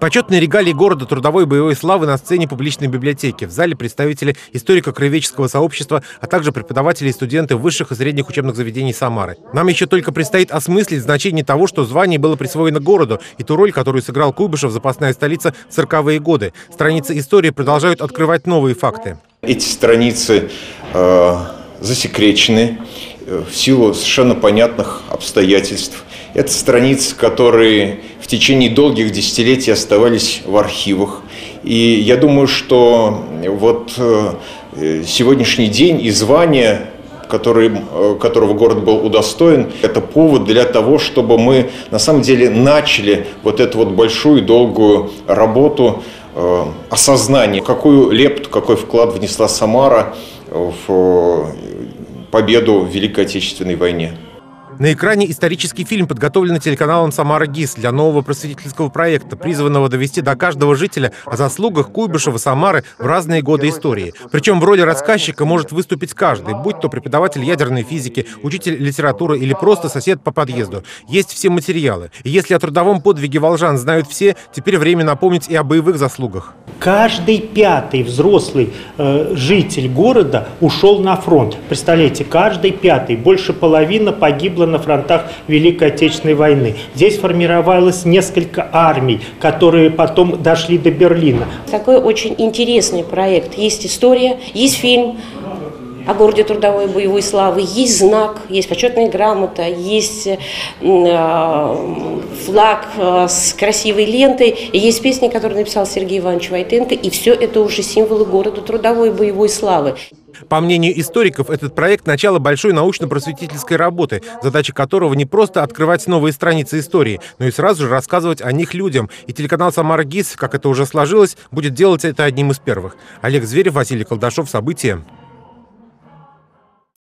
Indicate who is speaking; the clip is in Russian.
Speaker 1: Почетные регалии города трудовой боевой славы на сцене публичной библиотеки. В зале представители историко-краеведческого сообщества, а также преподаватели и студенты высших и средних учебных заведений Самары. Нам еще только предстоит осмыслить значение того, что звание было присвоено городу и ту роль, которую сыграл Куйбышев, запасная столица, в 40-е годы. Страницы истории продолжают открывать новые факты.
Speaker 2: Эти страницы э, засекречены э, в силу совершенно понятных обстоятельств. Это страницы, которые в течение долгих десятилетий оставались в архивах. И я думаю, что вот э, сегодняшний день и звание который, э, которого город был удостоен, это повод для того, чтобы мы на самом деле начали вот эту вот большую долгую работу э, осознания, какую лепту, какой вклад внесла Самара в победу в Великой Отечественной войне.
Speaker 1: На экране исторический фильм, подготовленный телеканалом «Самара ГИС» для нового просветительского проекта, призванного довести до каждого жителя о заслугах Куйбышева Самары в разные годы истории. Причем в роли рассказчика может выступить каждый, будь то преподаватель ядерной физики, учитель литературы или просто сосед по подъезду. Есть все материалы. И если о трудовом подвиге волжан знают все, теперь время напомнить и о боевых заслугах.
Speaker 3: Каждый пятый взрослый э, житель города ушел на фронт. Представляете, каждый пятый, больше половины погибло на фронтах Великой Отечественной войны. Здесь формировалось несколько армий, которые потом дошли до Берлина.
Speaker 4: Такой очень интересный проект. Есть история, есть фильм, о городе трудовой боевой славы, есть знак, есть почетная грамота, есть э, флаг э, с красивой лентой, и есть песни, которые написал Сергей Иванович Войтенко, и все это уже символы города трудовой боевой славы.
Speaker 1: По мнению историков, этот проект – начало большой научно-просветительской работы, задача которого не просто открывать новые страницы истории, но и сразу же рассказывать о них людям. И телеканал «Самара ГИС», как это уже сложилось, будет делать это одним из первых. Олег Зверев, Василий Колдашов. События.